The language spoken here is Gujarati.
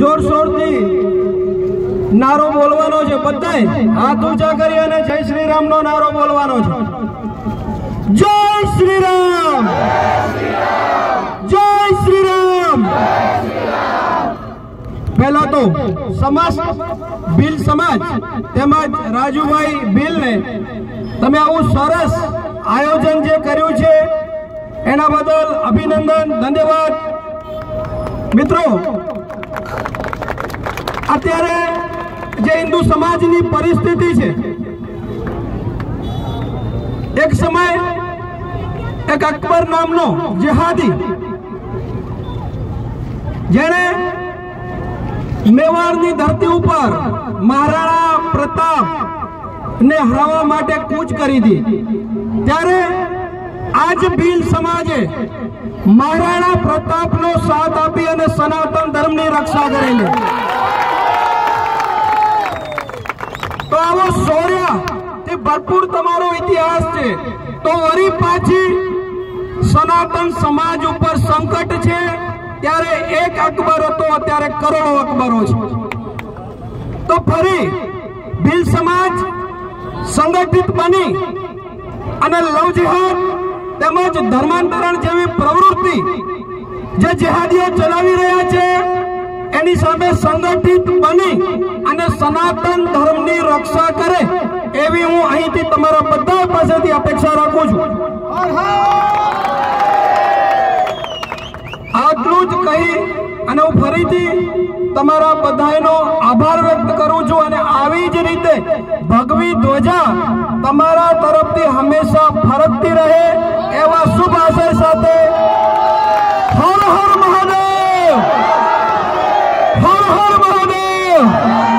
જોરશોરથી નારો બોલવાનો છે. બધાય હાથ ઊંચા કરી અને જય શ્રી રામ નો નારો બોલવાનો છે. જય શ્રી રામ જય શ્રી રામ પહેલા તો સમાજ બિલ સમાજ, તેમજ રાજુભાઈ બિલને તમે આવું સરસ આયોજન જે કર્યું છે, એના બદલ અભિનંદન, ધન્યવાદ. મિત્રો અત્યારે જે હિન્દુ સમાજની પરિસ્થિતિ છે, એક સમય એક અકબર નામનો જેહાદી, જેણે મેવાડની ધરતી ઉપર મહારાણા પ્રતાપ ને હરાવવા માટે કૂચ કરી હતી ત્યારે આજ ભીલ સમાજે મહારાણા પ્રતાપનો સાથ આપી અને સનાતન ધર્મની રક્ષા કરેલી. તો ફરી ભીલ સમાજ સંગઠિત બની અને લવ તેમજ ધર્માંતરણ જેવી પ્રવૃત્તિ જે જેહાદીઓ ચલાવી રહ્યા છે એની સામે સંગઠિત બની અને સનાતન ધર્મની રક્ષા કરે એવી હું અહીંથી તમારા બધા પાસેથી અપેક્ષા રાખું છું. આટલું જ કહી અને હું ફરીથી તમારા બધાનો આભાર વ્યક્ત કરું છું અને આવી જ રીતે ભગવી ધ્વજા તમારા તરફથી હંમેશા ફરકતી રહે 好了吗好的